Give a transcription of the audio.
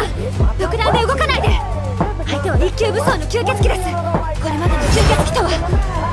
さん独断で動かないで相手は一級武装の吸血鬼ですこれまでの吸血鬼とは